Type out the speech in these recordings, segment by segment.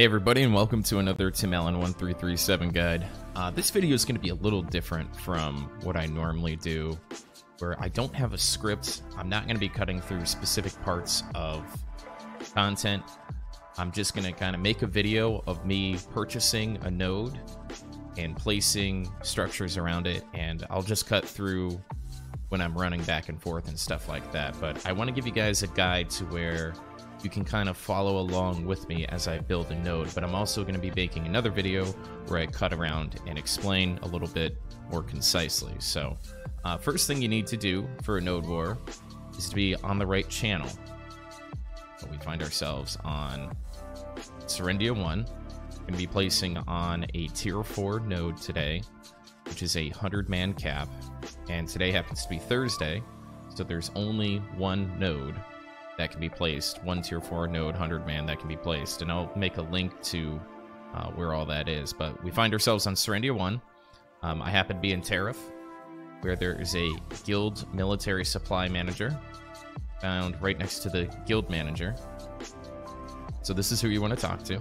Hey everybody and welcome to another Tim Allen 1337 guide. Uh, this video is going to be a little different from what I normally do, where I don't have a script. I'm not going to be cutting through specific parts of content. I'm just going to kind of make a video of me purchasing a node and placing structures around it, and I'll just cut through when I'm running back and forth and stuff like that. But I want to give you guys a guide to where you can kind of follow along with me as I build a node, but I'm also going to be making another video where I cut around and explain a little bit more concisely. So uh, first thing you need to do for a node war is to be on the right channel. So we find ourselves on Serendia 1. We're going to be placing on a tier 4 node today, which is a 100 man cap. And today happens to be Thursday, so there's only one node that can be placed, one tier 4 node 100 man that can be placed, and I'll make a link to uh, where all that is. But we find ourselves on Serendia 1. Um, I happen to be in Tarif, where there is a guild military supply manager found right next to the guild manager. So this is who you want to talk to.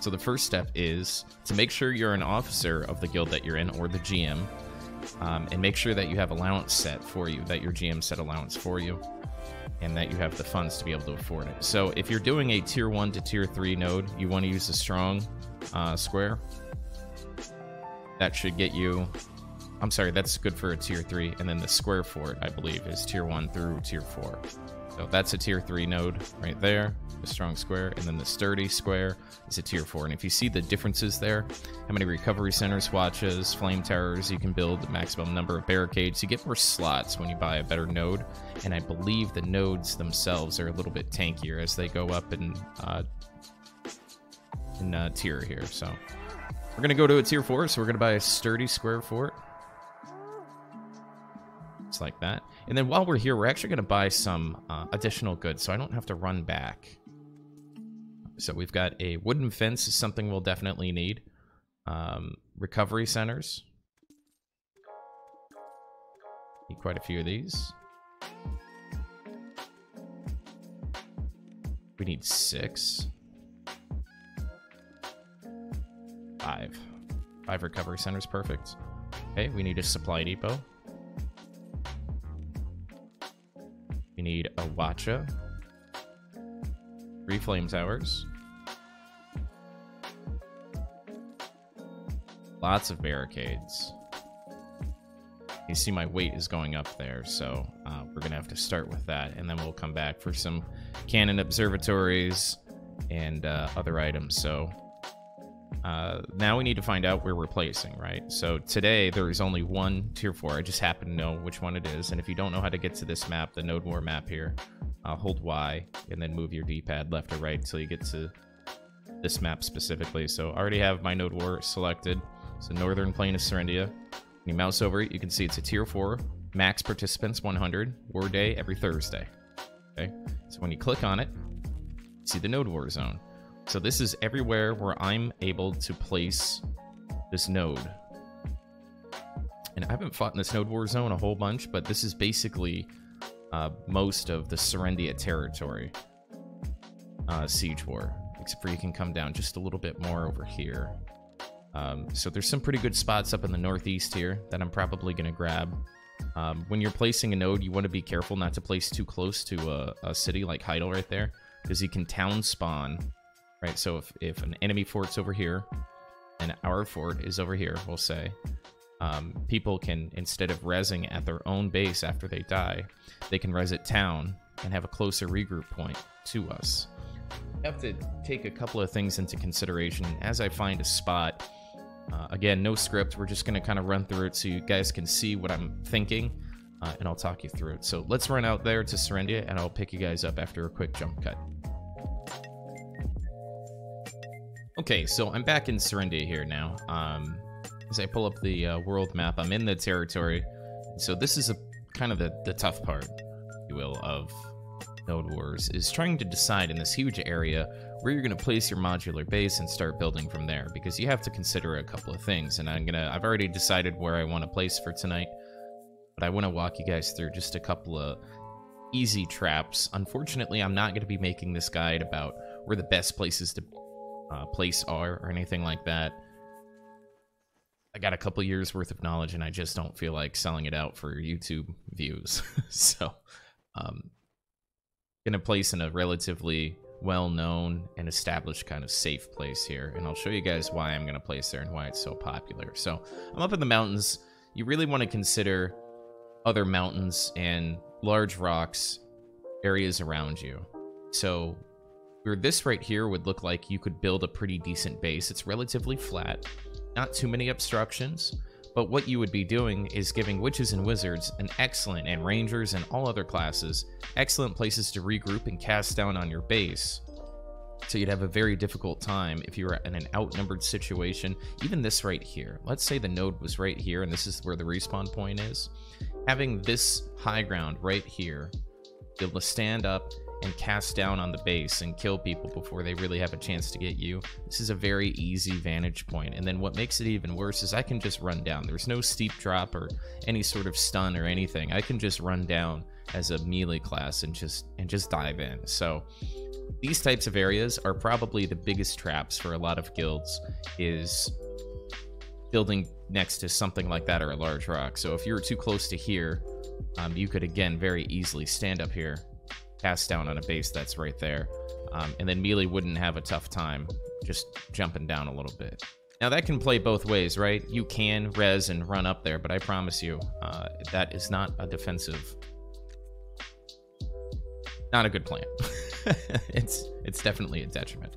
So the first step is to make sure you're an officer of the guild that you're in or the GM, um, and make sure that you have allowance set for you, that your GM set allowance for you and that you have the funds to be able to afford it. So if you're doing a tier 1 to tier 3 node, you want to use a strong uh, square. That should get you... I'm sorry, that's good for a tier 3, and then the square for it, I believe, is tier 1 through tier 4. So that's a tier 3 node right there, the strong square, and then the sturdy square is a tier 4. And if you see the differences there, how many recovery center swatches, flame towers, you can build the maximum number of barricades. You get more slots when you buy a better node, and I believe the nodes themselves are a little bit tankier as they go up in, uh, in uh, tier here. So we're going to go to a tier 4, so we're going to buy a sturdy square fort. It's like that. And then while we're here, we're actually going to buy some uh, additional goods so I don't have to run back. So we've got a wooden fence is something we'll definitely need. Um, recovery centers. Need quite a few of these. We need six. Five. Five recovery centers, perfect. Okay, we need a supply depot. We need a Hwacha. Three Flame Towers. Lots of barricades. You see my weight is going up there, so uh, we're going to have to start with that, and then we'll come back for some cannon observatories and uh, other items. So uh, now we need to find out where we're placing, right? So today there is only one tier 4. I just happen to know which one it is. And if you don't know how to get to this map, the Node War map here, uh, hold Y and then move your D-pad left or right until you get to this map specifically. So I already have my Node War selected. So Northern Plain of Serendia. When you mouse over it, you can see it's a tier 4. Max participants 100. War day every Thursday. Okay, so when you click on it, see the Node War zone. So this is everywhere where I'm able to place this node. And I haven't fought in this node war zone a whole bunch, but this is basically uh, most of the Serendia territory uh, siege war, except for you can come down just a little bit more over here. Um, so there's some pretty good spots up in the northeast here that I'm probably going to grab. Um, when you're placing a node, you want to be careful not to place too close to a, a city like Heidel right there, because you can town spawn right? So if, if an enemy fort's over here and our fort is over here, we'll say, um, people can, instead of resing at their own base after they die, they can res at town and have a closer regroup point to us. I have to take a couple of things into consideration as I find a spot. Uh, again, no script. We're just going to kind of run through it so you guys can see what I'm thinking, uh, and I'll talk you through it. So let's run out there to Serendia, and I'll pick you guys up after a quick jump cut. Okay, so I'm back in Serendia here now. Um, as I pull up the uh, world map, I'm in the territory. So this is a kind of the, the tough part, if you will, of Node Wars, is trying to decide in this huge area where you're going to place your modular base and start building from there, because you have to consider a couple of things. And I'm gonna, I've already decided where I want to place for tonight, but I want to walk you guys through just a couple of easy traps. Unfortunately, I'm not going to be making this guide about where the best places to uh, place are or anything like that. I got a couple years worth of knowledge and I just don't feel like selling it out for YouTube views. so, um, gonna place in a relatively well-known and established kind of safe place here and I'll show you guys why I'm gonna place there and why it's so popular. So I'm up in the mountains. You really want to consider other mountains and large rocks areas around you. So where this right here would look like you could build a pretty decent base. It's relatively flat, not too many obstructions, but what you would be doing is giving witches and wizards an excellent, and rangers and all other classes, excellent places to regroup and cast down on your base. So you'd have a very difficult time if you were in an outnumbered situation. Even this right here. Let's say the node was right here and this is where the respawn point is. Having this high ground right here, be able to stand up and cast down on the base and kill people before they really have a chance to get you. This is a very easy vantage point. And then what makes it even worse is I can just run down. There's no steep drop or any sort of stun or anything. I can just run down as a melee class and just and just dive in. So these types of areas are probably the biggest traps for a lot of guilds is building next to something like that or a large rock. So if you're too close to here, um, you could again very easily stand up here cast down on a base that's right there. Um, and then Melee wouldn't have a tough time just jumping down a little bit. Now that can play both ways, right? You can res and run up there, but I promise you, uh, that is not a defensive, not a good plan. it's it's definitely a detriment.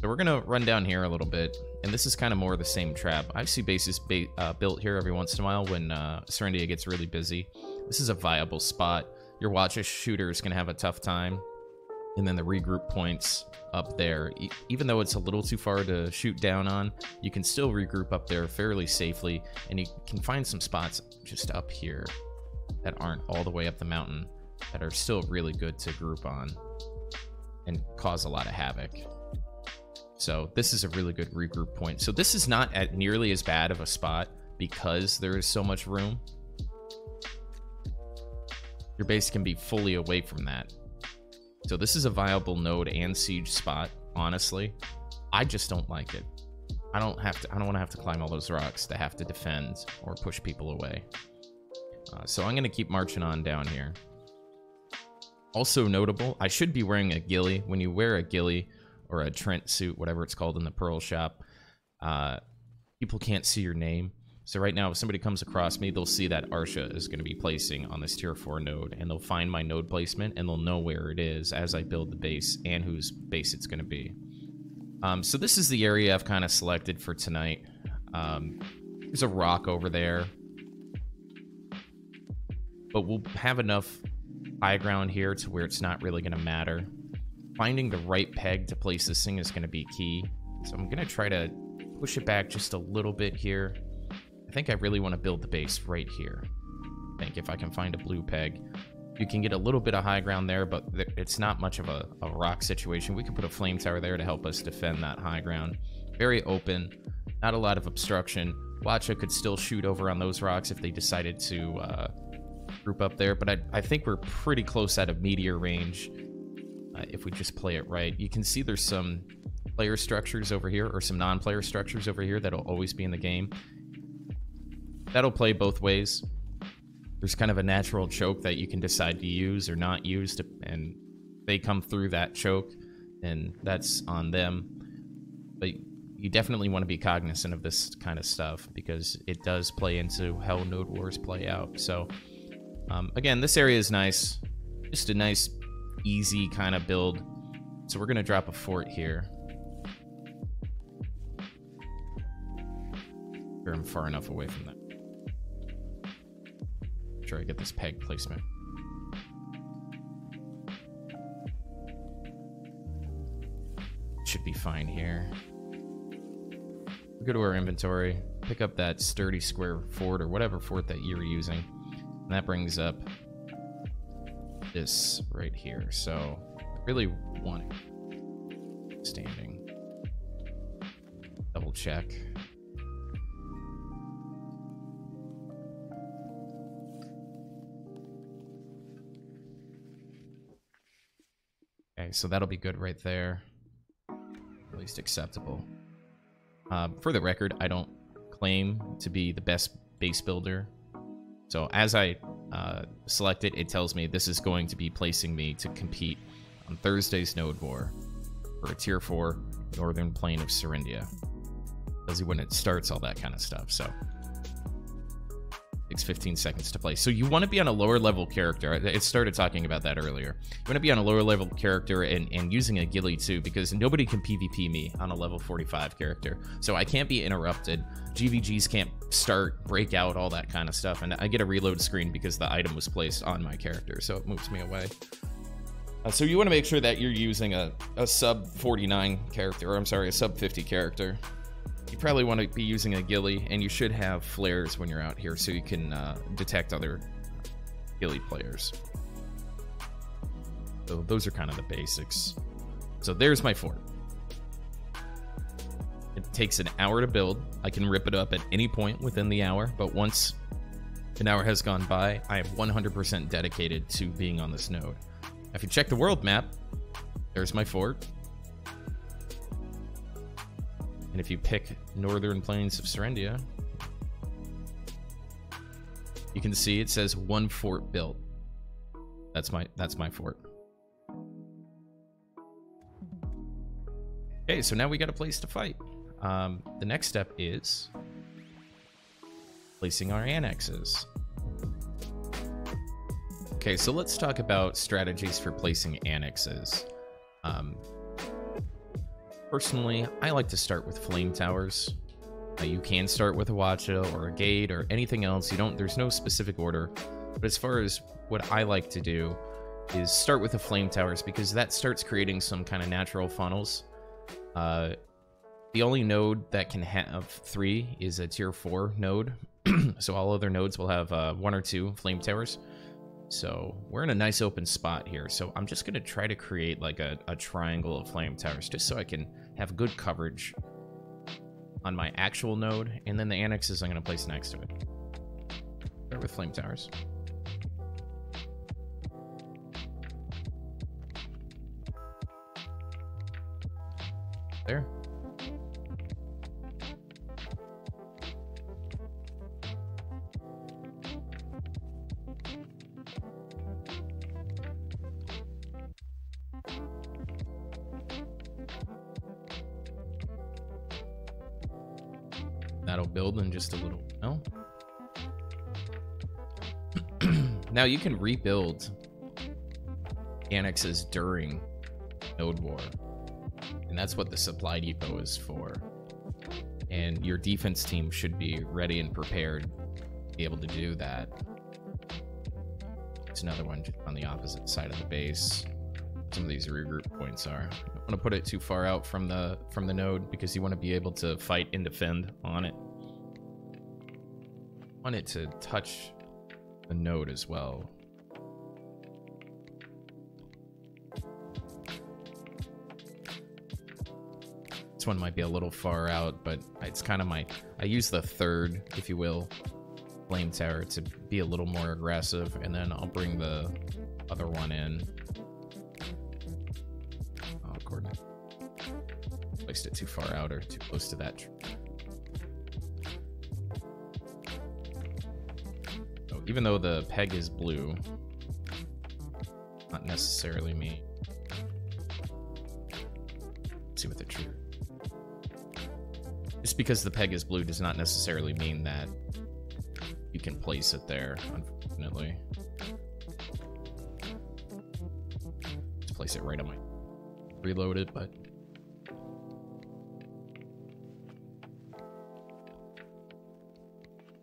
So we're gonna run down here a little bit, and this is kind of more the same trap. I see bases ba uh, built here every once in a while when uh, Serendia gets really busy. This is a viable spot your watch shooter is going to have a tough time. And then the regroup points up there, e even though it's a little too far to shoot down on, you can still regroup up there fairly safely. And you can find some spots just up here that aren't all the way up the mountain that are still really good to group on and cause a lot of havoc. So this is a really good regroup point. So this is not at nearly as bad of a spot because there is so much room your base can be fully away from that. So this is a viable node and siege spot, honestly. I just don't like it. I don't have to I don't want to have to climb all those rocks to have to defend or push people away. Uh, so I'm going to keep marching on down here. Also notable, I should be wearing a ghillie. When you wear a ghillie or a Treant suit, whatever it's called in the Pearl shop, uh, people can't see your name. So right now, if somebody comes across me, they'll see that Arsha is going to be placing on this tier 4 node, and they'll find my node placement, and they'll know where it is as I build the base and whose base it's going to be. Um, so this is the area I've kind of selected for tonight. Um, there's a rock over there. But we'll have enough high ground here to where it's not really going to matter. Finding the right peg to place this thing is going to be key. So I'm going to try to push it back just a little bit here. I think I really want to build the base right here. I think if I can find a blue peg. You can get a little bit of high ground there, but it's not much of a, a rock situation. We could put a flame tower there to help us defend that high ground. Very open, not a lot of obstruction. Watcha could still shoot over on those rocks if they decided to uh, group up there, but I, I think we're pretty close out of meteor range uh, if we just play it right. You can see there's some player structures over here or some non-player structures over here that'll always be in the game that'll play both ways. There's kind of a natural choke that you can decide to use or not use, to, and they come through that choke, and that's on them. But you definitely want to be cognizant of this kind of stuff because it does play into how Node Wars play out. So, um, again, this area is nice. Just a nice, easy kind of build. So we're going to drop a fort here. I'm far enough away from that sure I get this peg placement. Should be fine here. We go to our inventory, pick up that sturdy square fort or whatever fort that you're using. And that brings up this right here. So I really want it standing. Double check. So that'll be good right there. At least acceptable. Uh, for the record, I don't claim to be the best base builder. So as I uh, select it, it tells me this is going to be placing me to compete on Thursday's Node War for a Tier 4 Northern Plain of Serendia. Tells when it starts, all that kind of stuff. So takes 15 seconds to play. So you want to be on a lower level character. It started talking about that earlier. You want to be on a lower level character and, and using a ghillie too, because nobody can PvP me on a level 45 character. So I can't be interrupted. GVGs can't start, break out, all that kind of stuff. And I get a reload screen because the item was placed on my character, so it moves me away. Uh, so you want to make sure that you're using a, a sub 49 character, or I'm sorry, a sub 50 character. You probably want to be using a ghillie, and you should have flares when you're out here so you can uh, detect other ghillie players. So those are kind of the basics. So there's my fort. It takes an hour to build. I can rip it up at any point within the hour, but once an hour has gone by, I am 100% dedicated to being on this node. If you check the world map, there's my fort. And if you pick Northern Plains of Serendia, you can see it says one fort built. That's my that's my fort. Okay, so now we got a place to fight. Um, the next step is placing our annexes. Okay, so let's talk about strategies for placing annexes. Um, Personally, I like to start with flame towers. Uh, you can start with a Hwacha or a gate or anything else. You don't. There's no specific order. But as far as what I like to do is start with the flame towers because that starts creating some kind of natural funnels. Uh, the only node that can have three is a tier four node. so all other nodes will have uh, one or two flame towers. So we're in a nice open spot here. So I'm just going to try to create like a, a triangle of flame towers just so I can have good coverage on my actual node. And then the annexes I'm going to place next to it. Start with flame towers. There. Now you can rebuild annexes during Node War. And that's what the supply depot is for. And your defense team should be ready and prepared to be able to do that. It's another one on the opposite side of the base. Some of these regroup points are I don't want to put it too far out from the from the node because you want to be able to fight and defend on it. want it to touch the node as well. This one might be a little far out, but it's kind of my... I use the third, if you will, flame tower to be a little more aggressive, and then I'll bring the other one in Oh, coordinate. Placed it too far out or too close to that. Even though the peg is blue, not necessarily me. Let's see what the true. Just because the peg is blue does not necessarily mean that you can place it there, unfortunately. Place it right on my reload it, but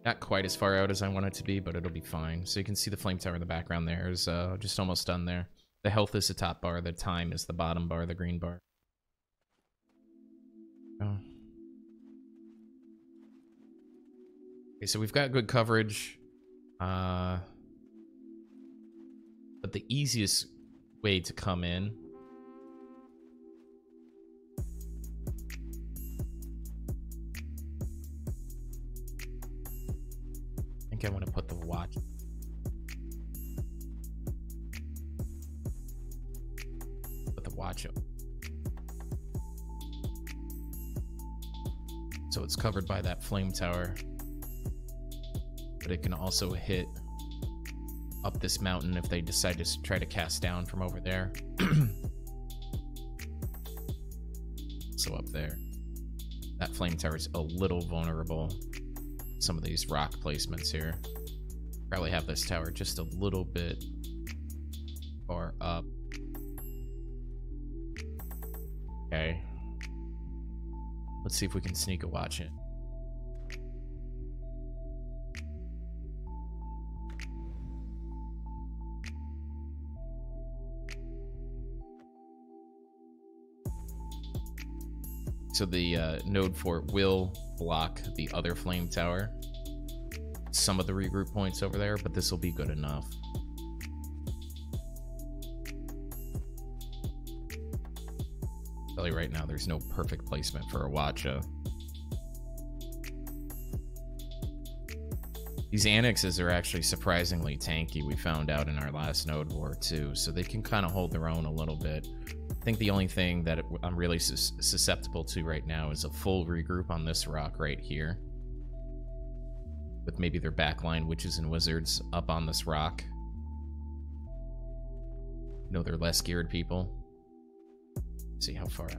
not quite as far out as I want it to be, but it'll be fine. So you can see the flame tower in the background there is uh, just almost done there. The health is the top bar, the time is the bottom bar, the green bar. Oh. Okay, so we've got good coverage. Uh, but the easiest way to come in by that flame tower. But it can also hit up this mountain if they decide to try to cast down from over there. so up there. That flame tower is a little vulnerable. Some of these rock placements here. Probably have this tower just a little bit far up. Okay. Let's see if we can sneak a watch in. So the uh, node fort will block the other flame tower. Some of the regroup points over there, but this will be good enough. tell you right now, there's no perfect placement for a Hwacha. These annexes are actually surprisingly tanky, we found out in our last node war too, so they can kind of hold their own a little bit think the only thing that I'm really sus susceptible to right now is a full regroup on this rock right here. With maybe their backline witches and wizards up on this rock. You know, they're less geared people. Let's see how far.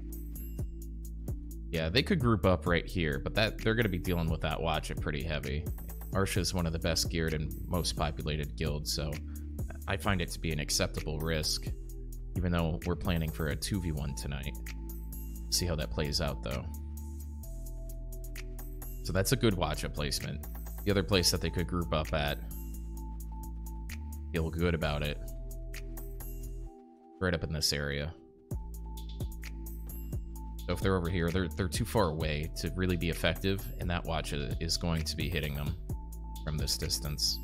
Yeah, they could group up right here, but that they're going to be dealing with that watch it pretty heavy. Arsha is one of the best geared and most populated guilds, so I find it to be an acceptable risk even though we're planning for a 2v1 tonight. See how that plays out, though. So that's a good watch-up placement. The other place that they could group up at, feel good about it, right up in this area. So if they're over here, they're, they're too far away to really be effective, and that watch is going to be hitting them from this distance.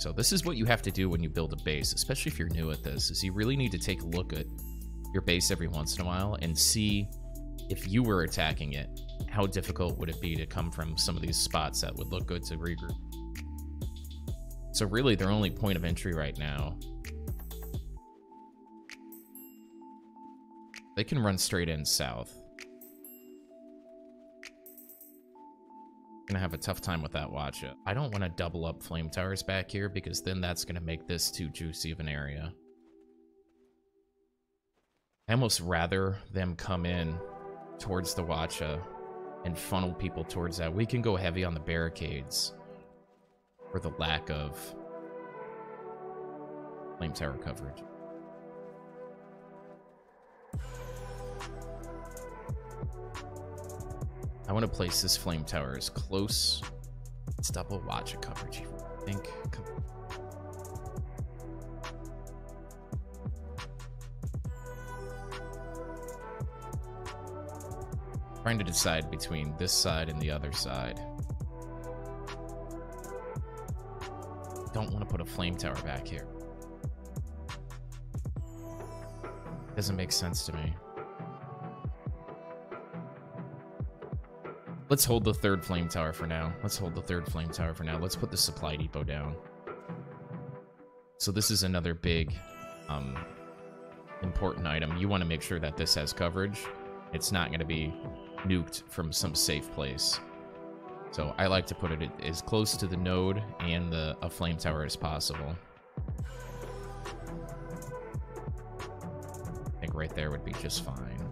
So this is what you have to do when you build a base, especially if you're new at this, is you really need to take a look at your base every once in a while and see if you were attacking it, how difficult would it be to come from some of these spots that would look good to regroup. So really their only point of entry right now, they can run straight in south. Gonna have a tough time with that watch. I don't want to double up flame towers back here because then that's gonna make this too juicy of an area. I almost rather them come in towards the Hwacha uh, and funnel people towards that. We can go heavy on the barricades for the lack of flame tower coverage. I want to place this flame tower as close. Let's double watch a coverage, I think. Trying to decide between this side and the other side. Don't want to put a flame tower back here. Doesn't make sense to me. Let's hold the third flame tower for now. Let's hold the third flame tower for now. Let's put the supply depot down. So this is another big um, important item. You want to make sure that this has coverage. It's not going to be nuked from some safe place. So I like to put it as close to the node and the a flame tower as possible. I think right there would be just fine.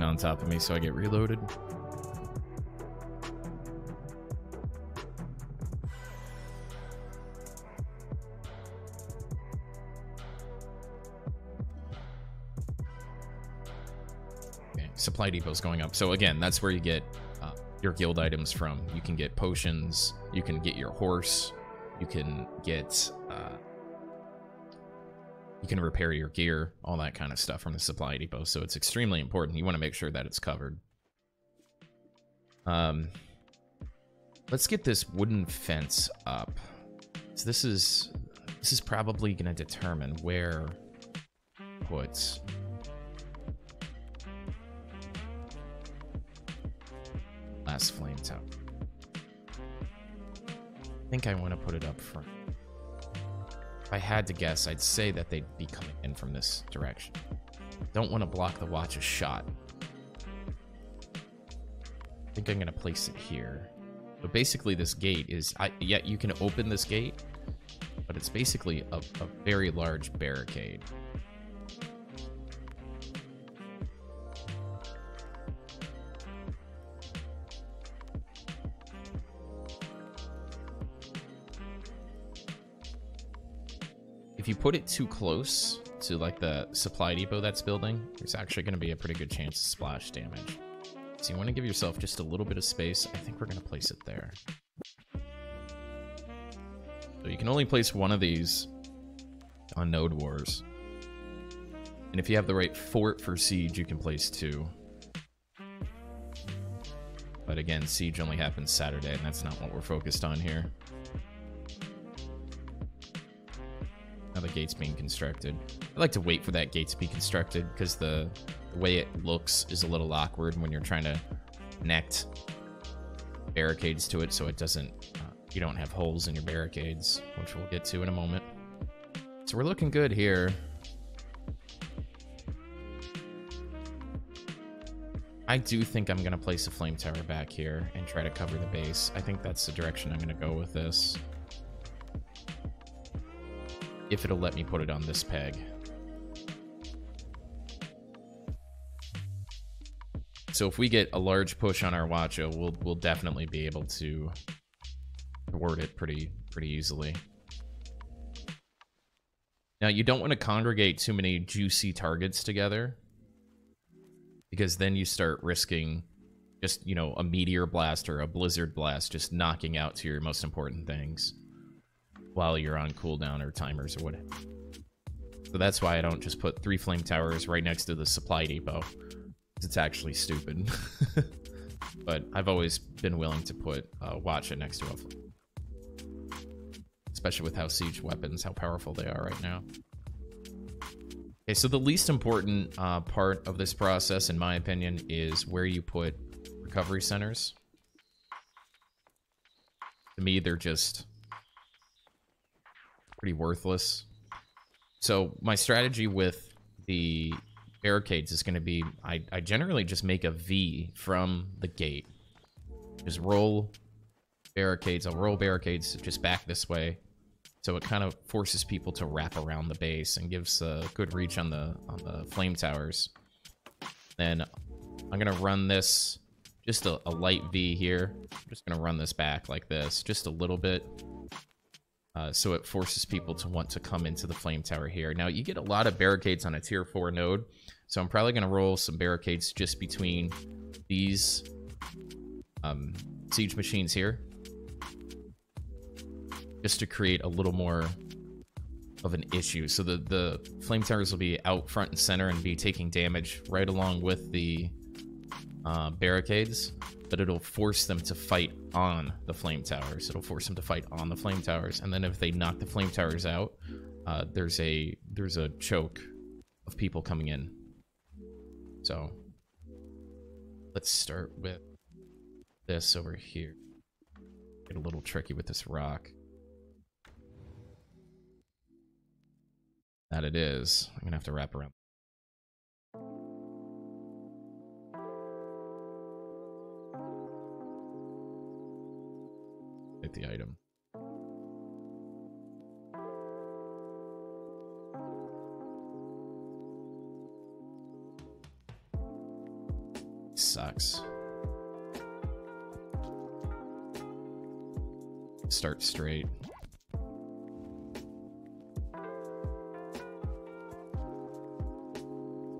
On top of me so I get reloaded. Okay, supply depot's going up. So again, that's where you get uh, your guild items from. You can get potions, you can get your horse, you can get you can repair your gear, all that kind of stuff from the supply depot. So it's extremely important. You want to make sure that it's covered. Um, let's get this wooden fence up. So this is this is probably going to determine where put last flame tower. I think I want to put it up front. If I had to guess, I'd say that they'd be coming in from this direction. Don't want to block the watch's shot. I think I'm going to place it here. But basically this gate is, I, yeah, you can open this gate, but it's basically a, a very large barricade. You put it too close to like the supply depot that's building, there's actually going to be a pretty good chance of splash damage. So you want to give yourself just a little bit of space. I think we're going to place it there. So you can only place one of these on Node Wars. And if you have the right fort for Siege, you can place two. But again, Siege only happens Saturday, and that's not what we're focused on here. The gate's being constructed. I like to wait for that gate to be constructed, because the the way it looks is a little awkward when you're trying to connect barricades to it so it doesn't uh, you don't have holes in your barricades which we'll get to in a moment. So we're looking good here. I do think I'm gonna place a flame tower back here and try to cover the base. I think that's the direction I'm gonna go with this if it'll let me put it on this peg So if we get a large push on our Watcho, we'll we'll definitely be able to thwart it pretty pretty easily. Now you don't want to congregate too many juicy targets together because then you start risking just, you know, a meteor blast or a blizzard blast just knocking out to your most important things while you're on cooldown or timers or whatever. So that's why I don't just put three flame towers right next to the supply depot it's actually stupid. but I've always been willing to put uh, Watch it next to a especially with how siege weapons, how powerful they are right now. Okay, so the least important uh, part of this process, in my opinion, is where you put recovery centers. To me, they're just pretty worthless. So my strategy with the barricades is going to be, I, I generally just make a V from the gate. Just roll barricades. I'll roll barricades just back this way. So it kind of forces people to wrap around the base and gives a good reach on the on the flame towers. Then I'm gonna run this just a, a light V here. I'm just gonna run this back like this, just a little bit. Uh, so it forces people to want to come into the flame tower here. Now you get a lot of barricades on a tier 4 node, so I'm probably going to roll some barricades just between these um, siege machines here. Just to create a little more of an issue. So the, the flame towers will be out front and center and be taking damage right along with the uh, barricades, but it'll force them to fight on the flame towers. It'll force them to fight on the flame towers, and then if they knock the flame towers out, uh, there's a there's a choke of people coming in. So let's start with this over here. Get a little tricky with this rock. That it is. I'm gonna have to wrap around. Hit the item. Sucks. Start straight.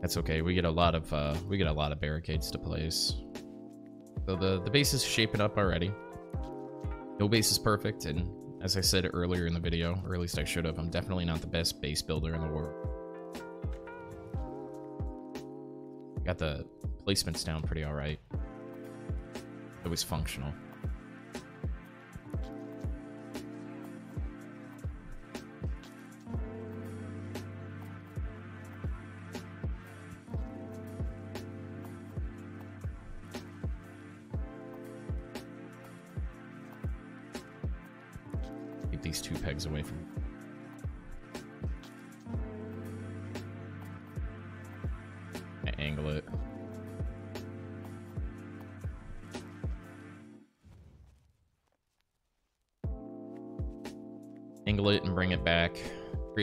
That's okay. We get a lot of uh, we get a lot of barricades to place. So the the base is shaping up already. No base is perfect, and as I said earlier in the video, or at least I should have, I'm definitely not the best base builder in the world. Got the placement's down pretty alright. It was functional.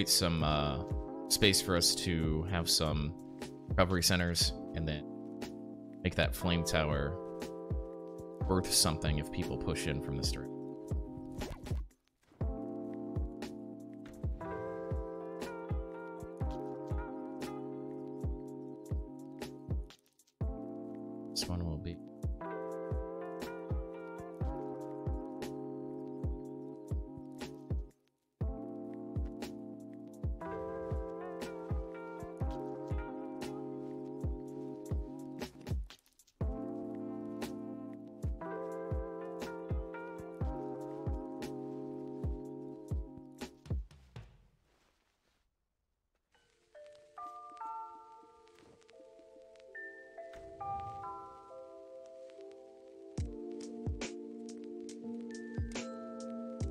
Create some uh, space for us to have some recovery centers and then make that flame tower worth something if people push in from this direction.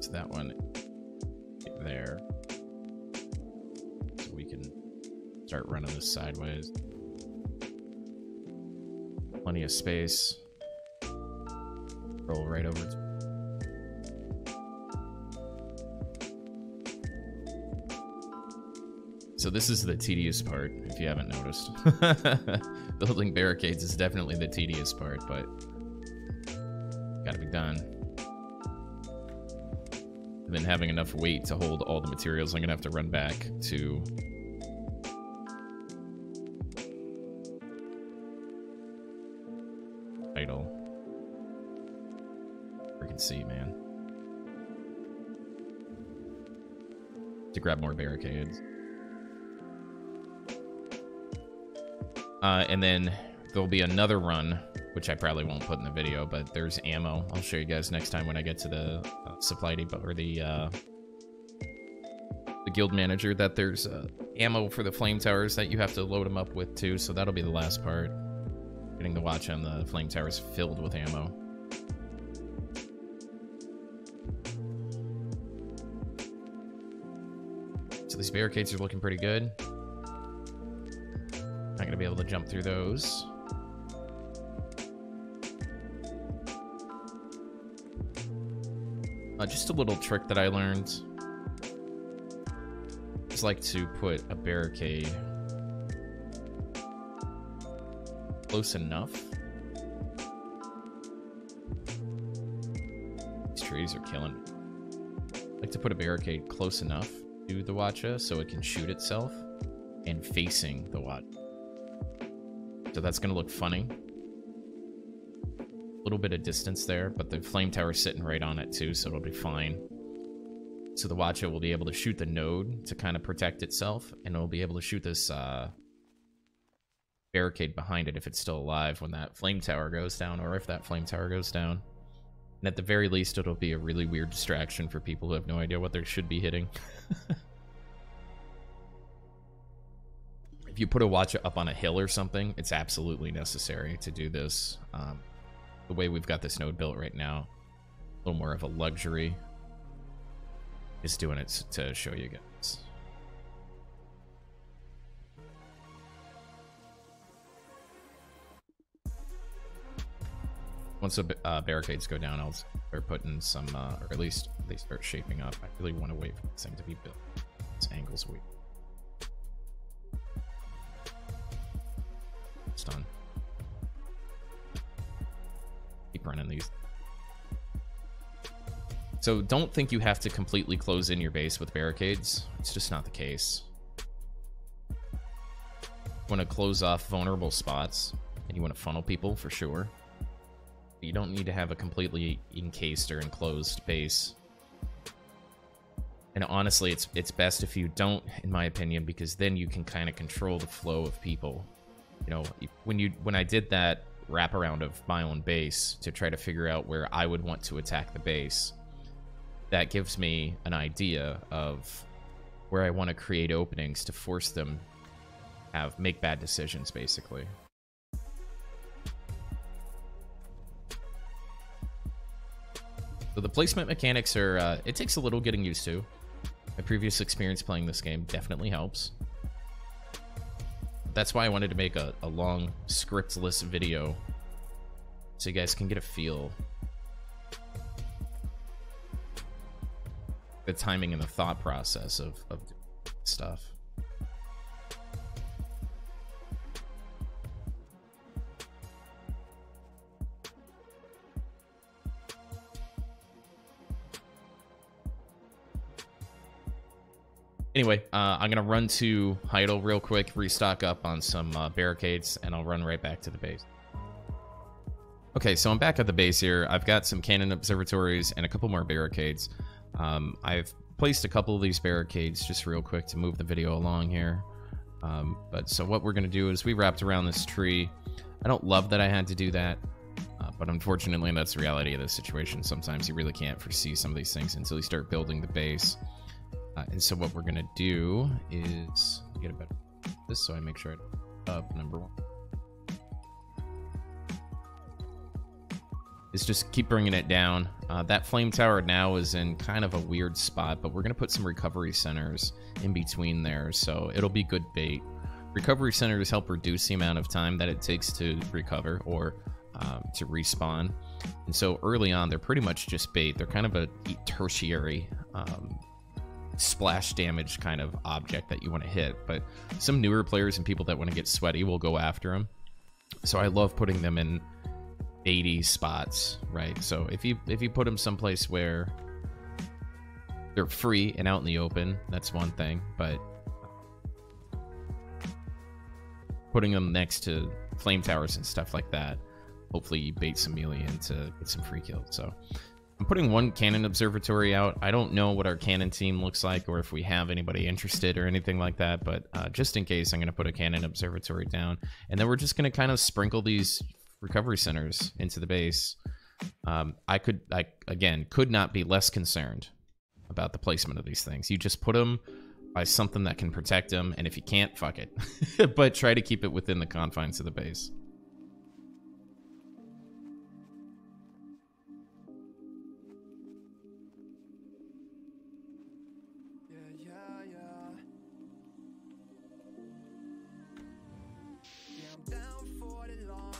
That one there. So we can start running this sideways. Plenty of space. Roll right over So this is the tedious part, if you haven't noticed. Building barricades is definitely the tedious part, but having enough weight to hold all the materials, I'm gonna have to run back to idle. Freaking see, man. To grab more barricades. Uh, and then there'll be another run which I probably won't put in the video, but there's ammo. I'll show you guys next time when I get to the uh, supply depot, or the, uh, the guild manager, that there's uh, ammo for the flame towers that you have to load them up with too, so that'll be the last part. Getting the watch on the flame towers filled with ammo. So these barricades are looking pretty good. Not gonna be able to jump through those. Uh, just a little trick that I learned. Just like to put a barricade close enough. These trees are killing me. Like to put a barricade close enough to the Hwacha so it can shoot itself and facing the Watch. So that's going to look funny little bit of distance there, but the flame tower's sitting right on it too, so it'll be fine. So the Watcher will be able to shoot the node to kind of protect itself, and it'll be able to shoot this uh, barricade behind it if it's still alive when that flame tower goes down, or if that flame tower goes down. And at the very least, it'll be a really weird distraction for people who have no idea what they should be hitting. if you put a watch up on a hill or something, it's absolutely necessary to do this. Um, the way we've got this node built right now. A little more of a luxury. Just doing it to show you guys. Once the uh, barricades go down, I'll start putting some, uh, or at least they start shaping up. I really want to wait for this thing to be built. This angle's weak. It's done. Running these. So don't think you have to completely close in your base with barricades. It's just not the case. You want to close off vulnerable spots, and you want to funnel people for sure. You don't need to have a completely encased or enclosed base. And honestly, it's it's best if you don't, in my opinion, because then you can kind of control the flow of people. You know, when you when I did that wraparound of my own base to try to figure out where I would want to attack the base. That gives me an idea of where I want to create openings to force them have make bad decisions basically. So the placement mechanics are, uh, it takes a little getting used to. My previous experience playing this game definitely helps. That's why I wanted to make a, a long scriptless video so you guys can get a feel the timing and the thought process of, of stuff. Anyway, uh, I'm gonna run to Heidel real quick, restock up on some uh, barricades, and I'll run right back to the base. Okay, so I'm back at the base here. I've got some cannon observatories and a couple more barricades. Um, I've placed a couple of these barricades just real quick to move the video along here. Um, but so what we're going to do is we wrapped around this tree. I don't love that I had to do that, uh, but unfortunately that's the reality of the situation. Sometimes you really can't foresee some of these things until you start building the base. Uh, and so what we're to do is get a better this so I make sure I up number one. is just keep bringing it down. Uh, that flame tower now is in kind of a weird spot, but we're to put some recovery centers in between there, so it'll be good bait. Recovery centers help reduce the amount of time that it takes to recover or um, to respawn. And so early on, they're pretty much just bait. They're kind of a tertiary um, splash damage kind of object that you want to hit. But some newer players and people that want to get sweaty will go after them. So I love putting them in 80 spots, right? So if you if you put them someplace where they're free and out in the open, that's one thing, but putting them next to flame towers and stuff like that, hopefully you bait some melee in to get some free kills. So I'm putting one cannon observatory out. I don't know what our cannon team looks like or if we have anybody interested or anything like that, but uh, just in case, I'm going to put a cannon observatory down. And then we're just going to kind of sprinkle these recovery centers into the base, um, I could, I again, could not be less concerned about the placement of these things. You just put them by something that can protect them, and if you can't, fuck it. but try to keep it within the confines of the base.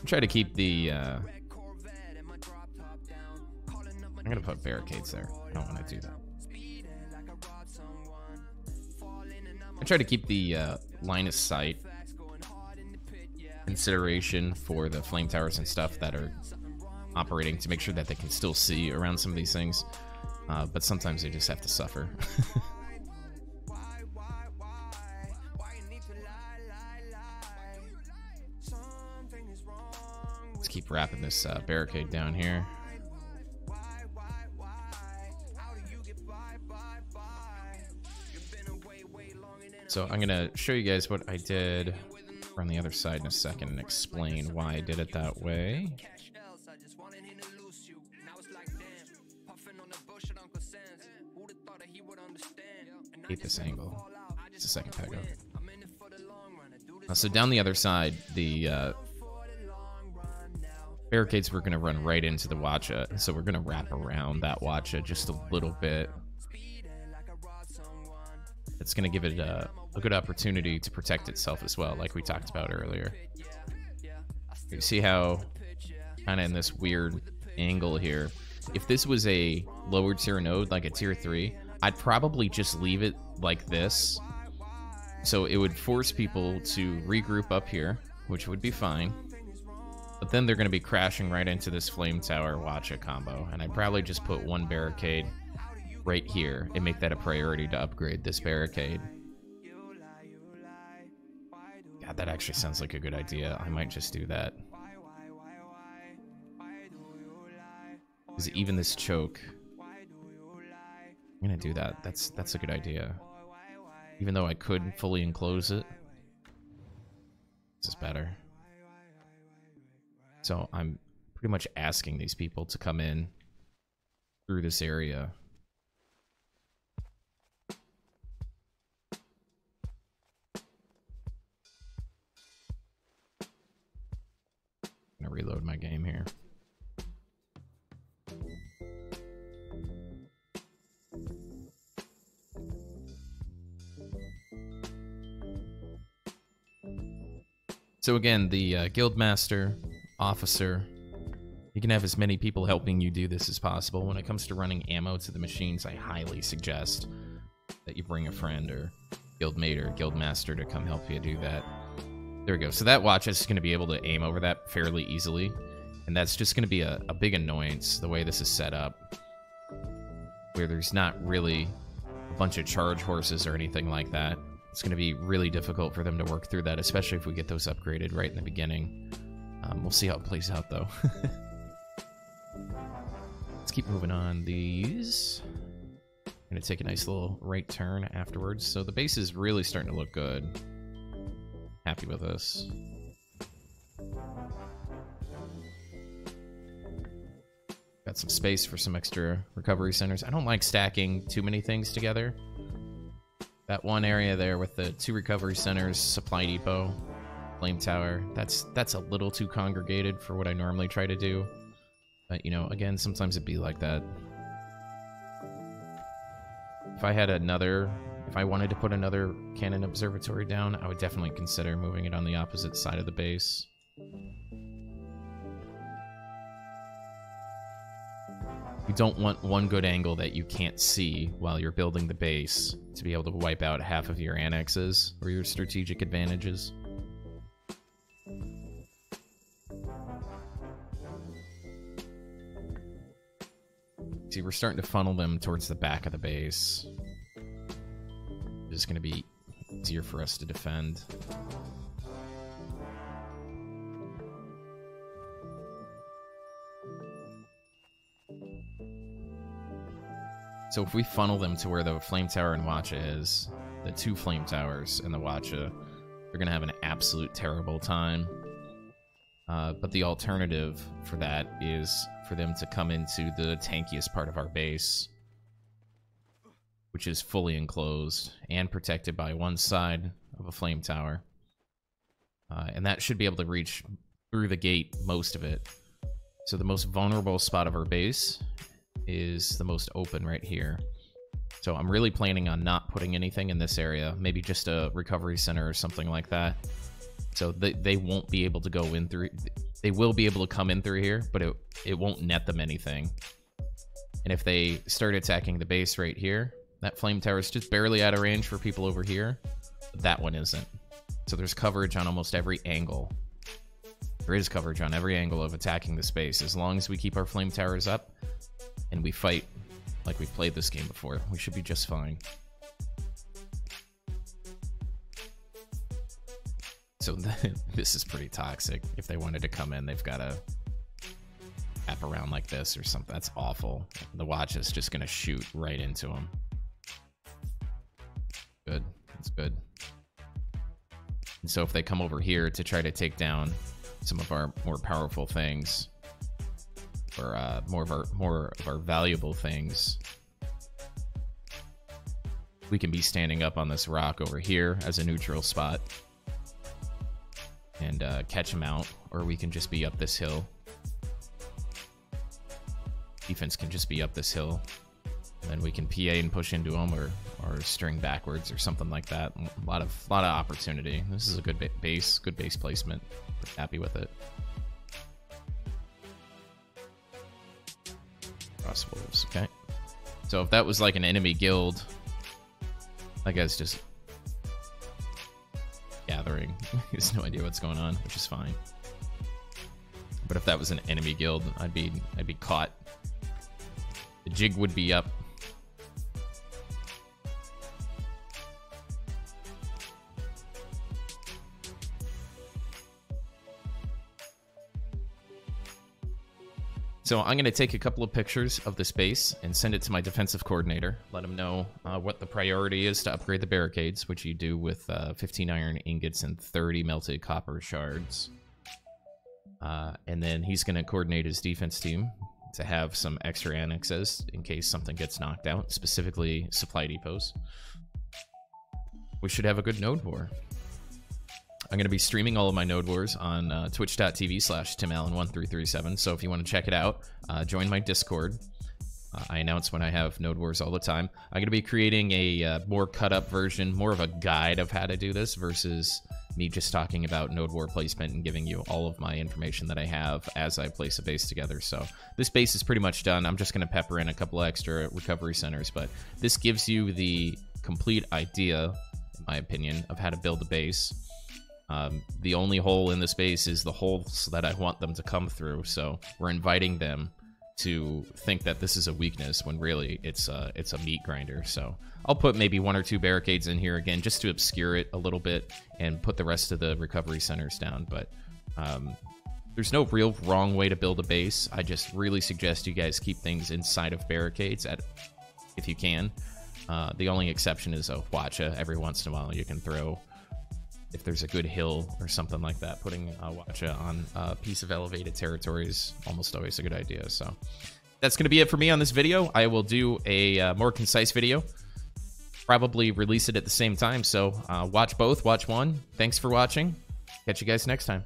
Try to keep the, uh... I'm gonna put barricades there. I don't want to do that. I try to keep the uh, line of sight consideration for the flame towers and stuff that are operating to make sure that they can still see around some of these things. Uh, but sometimes they just have to suffer. wrapping this uh, barricade down here. So I'm to show you guys what I did on the other side in a second and explain why I did it that way. Hate this angle. It's a second peg. Uh, so down the other side, the uh, barricades we're going to run right into the Hwacha, so we're going to wrap around that Hwacha just a little bit. It's going to give it a, a, good opportunity to protect itself as well, like we talked about earlier. You see how kind of in this weird angle here, if this was a lower tier node, like a tier 3, I'd probably just leave it like this. So it would force people to regroup up here, which would be fine. But then they're going to be crashing right into this Flame Tower Hwacha combo. And I'd probably just put one barricade right here and make that a priority to upgrade this barricade. God, that actually sounds like a good idea. I might just do that. Because even this choke... I'm gonna do that. That's that's a good idea. Even though I could fully enclose it. This is better. So I'm pretty much asking these people to come in through this area. I'm gonna reload my game here. So again, the uh, guild master officer, you can have as many people helping you do this as possible. When it comes to running ammo to the machines, I highly suggest that you bring a friend or guildmate or guildmaster to come help you do that. There we go. So that watch is going to be able to aim over that fairly easily. And that's just going to be a, a big annoyance the way this is set up. Where there's not really a bunch of charge horses or anything like that. It's going to be really difficult for them to work through that, especially if we get those upgraded right in the beginning. Um, we'll see how it plays out, though. Let's keep moving on these. I'm going to take a nice little right turn afterwards. So the base is really starting to look good. Happy with this. Got some space for some extra recovery centers. I don't like stacking too many things together. That one area there with the two recovery centers, supply depot, flame tower, that's that's a little too congregated for what I normally try to do. But, you know, again, sometimes it'd be like that. If I had another, if I wanted to put another cannon observatory down, I would definitely consider moving it on the opposite side of the base. You don't want one good angle that you can't see while you're building the base to be able to wipe out half of your annexes or your strategic advantages. See, we're starting to funnel them towards the back of the base. It's going to be easier for us to defend. So if we funnel them to where the flame tower and Hwacha is, the two flame towers and the Hwacha, they're gonna have an absolute terrible time. Uh, but the alternative for that is for them to come into the tankiest part of our base, which is fully enclosed and protected by one side of a flame tower. Uh, and that should be able to reach through the gate most of it. So the most vulnerable spot of our base is the most open right here. So I'm really planning on not putting anything in this area, maybe just a recovery center or something like that. So they, they won't be able to go in through, they will be able to come in through here, but it, it won't net them anything. And if they start attacking the base right here, that flame tower is just barely out of range for people over here. that one isn't. So there's coverage on almost every angle. There is coverage on every angle of attacking the space. As long as we keep our flame towers up, and we fight like we've played this game before, we should be just fine. So this is pretty toxic. If they wanted to come in, they've got to tap around like this or something. That's awful. The watch is just going to shoot right into them. Good. That's good. And so if they come over here to try to take down some of our more powerful things, or uh, more of our more of our valuable things. We can be standing up on this rock over here as a neutral spot and uh, catch them out, or we can just be up this hill. Defense can just be up this hill, and then we can PA and push into them, or or string backwards, or something like that. A lot of lot of opportunity. This is a good base, good base placement. happy with it. Crossbows, okay. So if that was like an enemy guild, that guy's just has no idea what's going on, which is fine. But if that was an enemy guild, I'd be I'd be caught. The jig would be up. So I'm going to take a couple of pictures of the space and send it to my defensive coordinator. Let him know uh, what the priority is to upgrade the barricades, which you do with uh, 15 iron ingots and 30 melted copper shards. Uh, and then he's going to coordinate his defense team to have some extra annexes in case something gets knocked out, specifically supply depots. We should have a good node war. I'm going to be streaming all of my Node Wars on uh, twitch.tv slash timallen1337. So if you want to check it out, uh, join my Discord. Uh, I announce when I have Node Wars all the time. I'm going to be creating a uh, more cut up version, more of a guide of how to do this versus me just talking about node war placement and giving you all of my information that I have as I place a base together. So this base is pretty much done. I'm just going to pepper in a couple extra recovery centers, but this gives you the complete idea, in my opinion, of how to build a base. Um, the only hole in the space is the holes that I want them to come through. So we're inviting them to think that this is a weakness when really it's a, it's a meat grinder. So I'll put maybe one or two barricades in here again just to obscure it a little bit and put the rest of the recovery centers down. But um, there's no real wrong way to build a base. I just really suggest you guys keep things inside of barricades at, if you can. Uh, the only exception is a Hwacha. Every once in a while, you can throw if there's a good hill or something like that, putting a Hwacha on a piece of elevated territory is almost always a good idea. So that's going to be it for me on this video. I will do a uh, more concise video, probably release it at the same time. So uh, watch both, watch one. Thanks for watching. Catch you guys next time.